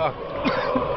啊。